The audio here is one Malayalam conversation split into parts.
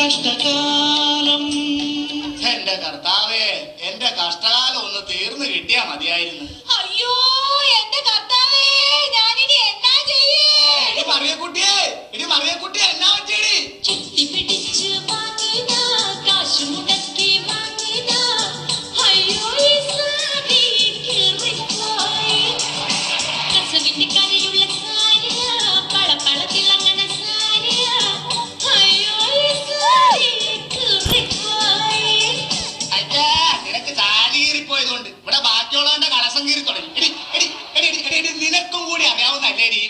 കഷ്ടകാലം. എന്റെ കർത്താവേ എന്റെ കഷ്ടകാലം ഒന്ന് തീർന്നു കിട്ടിയാ മതിയായിരുന്നു. അയ്യോ എന്റെ เนี่ยไปเอาใส่เลดี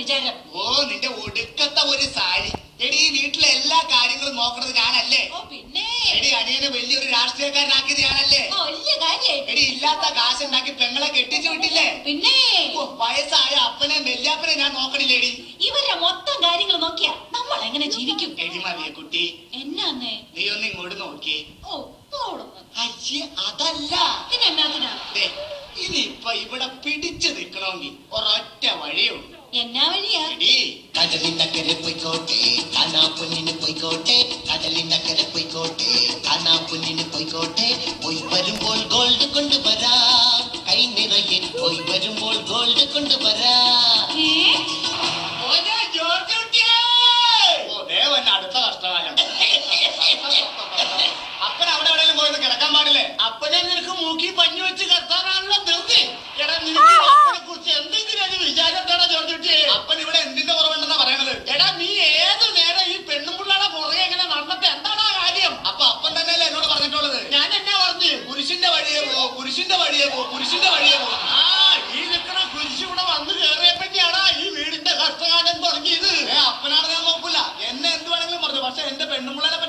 വിചാരം ഓ നിന്റെ ഒടുക്കത്തെ ഒരു സാരി. എടി ഈ വീട്ടിലെ എല്ലാ കാര്യങ്ങളും നോക്കുന്നത് ഞാനല്ലേ? ഓ പിന്നെ? എടി അനിയനെ വലിയൊരു രാഷ്ട്രീയക്കാരനാക്കിയത് ഞാനല്ലേ? ഓ വലിയ കാര്യം എടി ഇല്ലാത്ത കാശുണ്ടാക്കി പെങ്ങളെ കെട്ടിച്ചു വിട്ടില്ലേ? പിന്നെ? ഓ, വയസ്സായ അപ്പനെ വെല്ലാപ്പനെ ഞാൻ നോക്കണില്ലേടി? ഇവരുടെ മൊത്തം കാര്യങ്ങൾ നോക്കിയാ നമ്മൾ എങ്ങനെ ജീവിക്കും? എടി മറിയ കുട്ടി. എന്നാന്നേ? നീ ഒന്ന് ഇങ്ങോട്ട് നോക്കി ഓ പോളൊന്ന് അയ്യേ അതല്ല. പിന്നെ എന്നാത്തിനാ ദേ, ഇനിയിപ്പൊ ഇവിടെ പിടിച്ചു നിക്കണമെങ്കിൽ ഒരൊറ്റ വഴിയുള്ളൂ എന്നാ വഴിയാ? കടലിനക്കരെ പോയിക്കോട്ടെ കാണാ പൊന്നിന് പോയിക്കോട്ടെ കടലിനക്കരെ പോയിക്കോട്ടെ കാണാ പൊന്നിന് പോയിക്കോട്ടെ പോയി വരുമ്പോൾ ഗോൾഡ് കൊണ്ടുവരാ കൈ നിറയെ പോയി വരുമ്പോൾ ഗോൾഡ് കൊണ്ടുവരാ അടുത്ത കഷ്ടകാലം. അപ്പൻ അവിടെ എവിടെയെങ്കിലും പോയി കിടക്കാൻ പാടില്ലേ? അപ്പനെ നിനക്ക് മൂക്കി പഞ്ഞു വെച്ച് കർത്താനാണല്ലോ ധൃതി എടാ നിനക്ക് അപ്പനെ കുറിച്ച് എന്തെങ്കിലും അത് വിചാരം വഴിയെ ആ ഈ ഈ വീടിന്റെ കഷ്ടകാലം തുടങ്ങിയത്. ഏ ഞാൻ നോക്കൂല. എന്നെ എന്ത് വേണമെങ്കിലും പറഞ്ഞു. പക്ഷെ എന്റെ പെണ്ണുമ്പിള്ളേരെ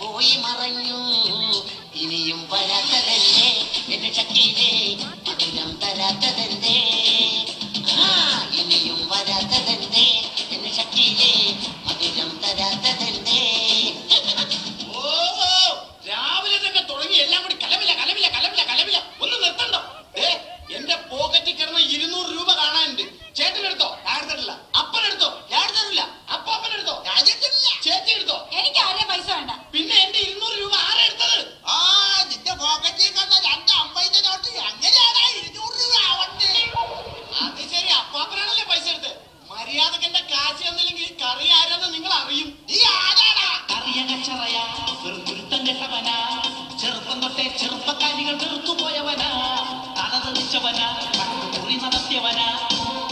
പോയി ഇനിയും വരാത്തതല്ലേ എന്റെ ശക്തിയിലെ മധുരം തരാത്തതല്ലേ ലോകത്തെ ചെറുപ്പക്കാരികൾ വെറുത്തുപോയവനാ തലതെറിച്ചവനാ കണ്ണുപൊളി നടത്തിയവനാ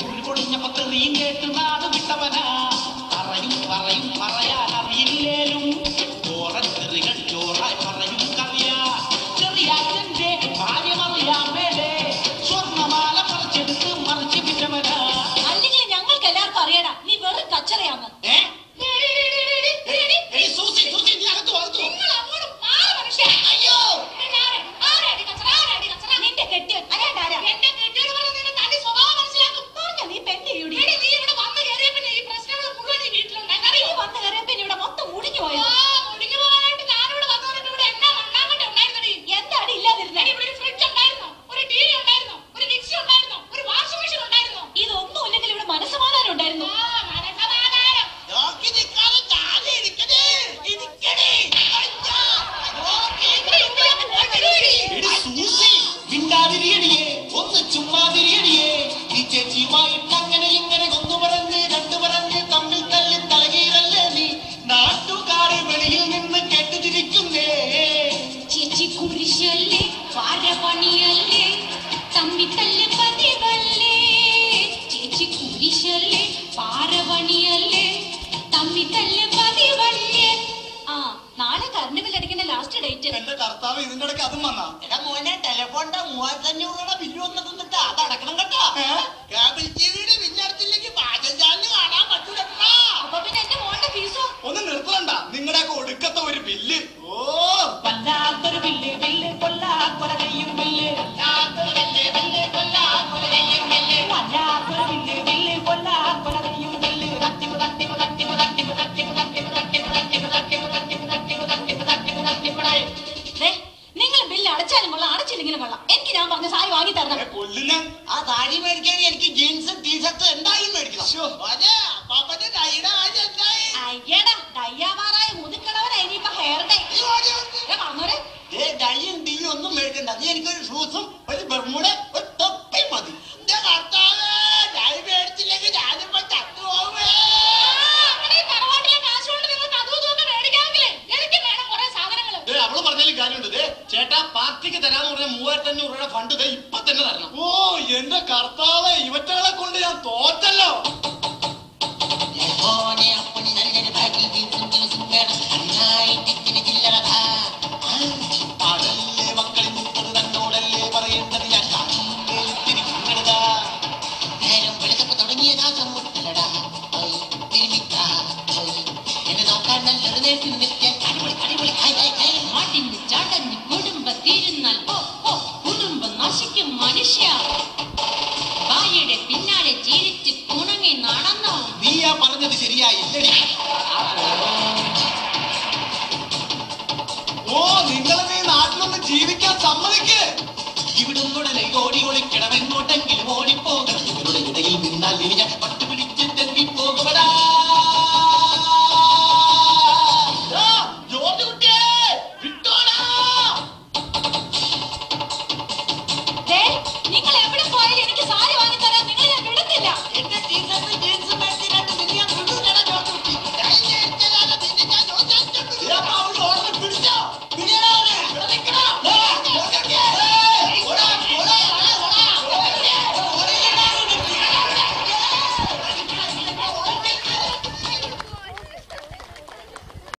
ഉൾകൊളിഞ്ഞ പത്ത് നീ കേട്ട് നാട് വിട്ടവനാ മിണ്ടാതിരിയടിയേ ഒന്ന് ചുമ്മാതിരിയടിയേ. ഈ ചേച്ചിയുമായിട്ട് അങ്ങനെ ഇങ്ങനെ കൊന്നു പറഞ്ഞ് രണ്ടു പറഞ്ഞ് തമ്മിൽ തല്ലി തലകീരല്ലേ നീ? നാട്ടുകാരെ വെളിയിൽ നിന്ന് കേട്ടുതിരിക്കുന്നേ ചേച്ചി കുരിശല്ലേ പാരപണിയല്ലേ തമ്മി തല്ല് പതിവല്ലേ? ചേച്ചി കുരിശല്ലേ പാരപണിയല്ലേ തമ്മി തല്ല് പതിവല്ലേ? എന്റെ കർത്താവ് ഇതിന്റെ ഇടയ്ക്ക് അതും വന്നാ. എടാ മോനെ ടെലഫോണിന്റെ മൂവായിരത്തി അഞ്ഞൂറ് രൂപ ബില്ല് വന്നിട്ട് അത് അടക്കണം കേട്ടോ. കേബിൾ ടി താഴെ നിങ്ങൾ ബില്ല് അടച്ചാലും കൊള്ളാം അടച്ചില്ലെങ്കിലും കൊള്ളാം. എനിക്ക് ഞാൻ പറഞ്ഞ സാരി വാങ്ങി തരണം. കൊല്ലില്ല ആ സാരി മേടിക്കാൻ എനിക്ക് ജീൻസും ടീഷർട്ടും എന്തായാലും മേടിക്കണം. അയ്യടാ ഡയ്യാവാറായ മുതുക്കടവനാ ഇനിയിപ്പൊ ഹെയർ ഡേ പറഞ്ഞോരെ. ഡൈയും ഡീയും ഒന്നും മേടിക്കണ്ട. നീ എനിക്കൊരു ഷൂസും ഒരു ബർമൂടെ ഒരു തീരുന്നാൽ ഓ ഓ കുടുംബം നശിക്കും മനുഷ്യ. ഭാര്യയുടെ പിന്നാലെ ജീവിച്ച് കുണങ്ങി നടന്നോ? നീയാ പറഞ്ഞത് ശരിയായില്ലടി ഓ നിങ്ങൾ നീ നാട്ടിലൊന്ന് ജീവിക്കാൻ സമ്മതിക്ക്. ഇവിടുന്നുടനെ ഓടി ഒളിക്കണമെങ്ങോട്ടെങ്കിലും ഓടിപ്പോകണം. ഇവരുടെ ഇടയിൽ നിന്നാൽ ഇനി ഞാൻ പട്ടുപിടിച്ച് തെന്നിപ്പോകുമടാ